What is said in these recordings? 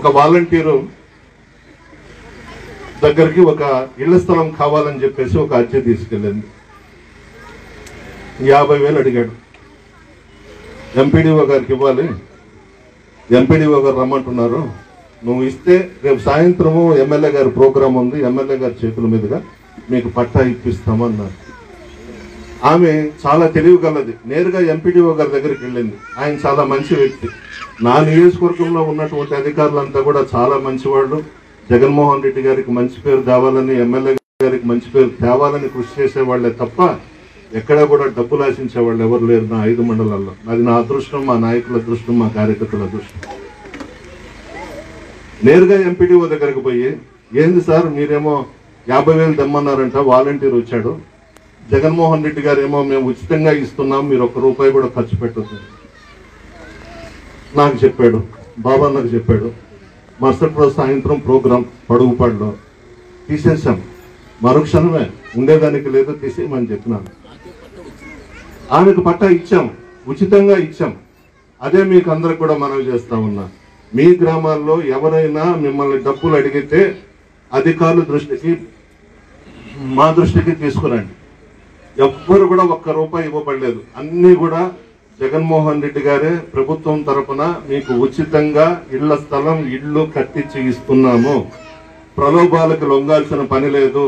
ఒక వాలంటీరు దగ్గరికి ఒక ఇళ్ళ స్థలం కావాలని చెప్పేసి ఒక అర్జీ తీసుకెళ్ళింది. యాభై వేలు అడిగాడు. ఎంపీడీఓ గారికి ఇవ్వాలి. ఎంపీడీఓ గారు రమ్మంటున్నారు. నువ్వు ఇస్తే రేపు సాయంత్రము ఎమ్మెల్యే గారి ప్రోగ్రాం ఉంది. ఎమ్మెల్యే గారి చేతుల మీదుగా మీకు పట్టా ఇప్పిస్తామన్నారు. ఆమె చాలా తెలివిగలది. నేరుగా ఎంపీడీఓ గారి దగ్గరికి వెళ్ళింది. ఆయన చాలా మంచి వ్యక్తి. నా నియోజకవర్గంలో ఉన్నటువంటి అధికారులంతా కూడా చాలా మంచివాళ్ళు. జగన్మోహన్ రెడ్డి గారికి మంచి పేరు తేవాలని ఎమ్మెల్యే గారికి మంచి పేరు తేవాలని కృషి చేసేవాళ్ళే తప్ప ఎక్కడా కూడా డబ్బులు ఆశించే వాళ్ళు ఎవరు లేరు నా ఐదు మండలాల్లో. అది నా అదృష్టం మా నాయకుల అదృష్టం మా కార్యకర్తల అదృష్టం. నేరుగా ఎంపీడీఓ దగ్గరకు పోయి ఏంది సార్ మీరేమో యాభై వేలు దమ్మన్నారంట వాలంటీర్ వచ్చాడు. జగన్మోహన్ రెడ్డి గారు ఏమో మేము ఉచితంగా ఇస్తున్నాం మీరు ఒక్క రూపాయి కూడా ఖర్చు పెట్టద్దు. నాకు చెప్పాడు బాబా నాకు చెప్పాడు మరుసటి రోజు సాయంత్రం ప్రోగ్రాం పడుగుపాడులో తీసేసాం మరుక్షణమే ఉండేదానికి లేదో తీసేయమని చెప్పినాను. ఆమెకు పట్టా ఇచ్చాం ఉచితంగా ఇచ్చాం. అదే మీకు అందరికి కూడా మనవి చేస్తా ఉన్నా. మీ గ్రామాల్లో ఎవరైనా మిమ్మల్ని డబ్బులు అడిగితే అధికారుల దృష్టికి మా దృష్టికి తీసుకురండి. ఎవ్వరు కూడా ఒక్క రూపాయి ఇవ్వబడలేదు. అన్ని కూడా జగన్మోహన్ రెడ్డి గారే ప్రభుత్వం తరపున మీకు ఉచితంగా ఇళ్ళ స్థలం ఇళ్ళు కట్టించి ఇస్తున్నాము. ప్రలోభాలకు లొంగాల్సిన పని లేదు.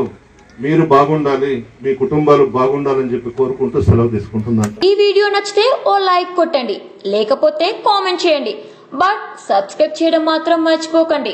మీరు బాగుండాలి మీ కుటుంబాలు బాగుండాలని చెప్పి కోరుకుంటూ సెలవు తీసుకుంటున్నాను. ఈ వీడియో నచ్చితే ఓ లైక్ కొట్టండి. లేకపోతే కామెంట్ చేయండి. బట్ సబ్స్క్రైబ్ చేయడం మాత్రం మర్చిపోకండి.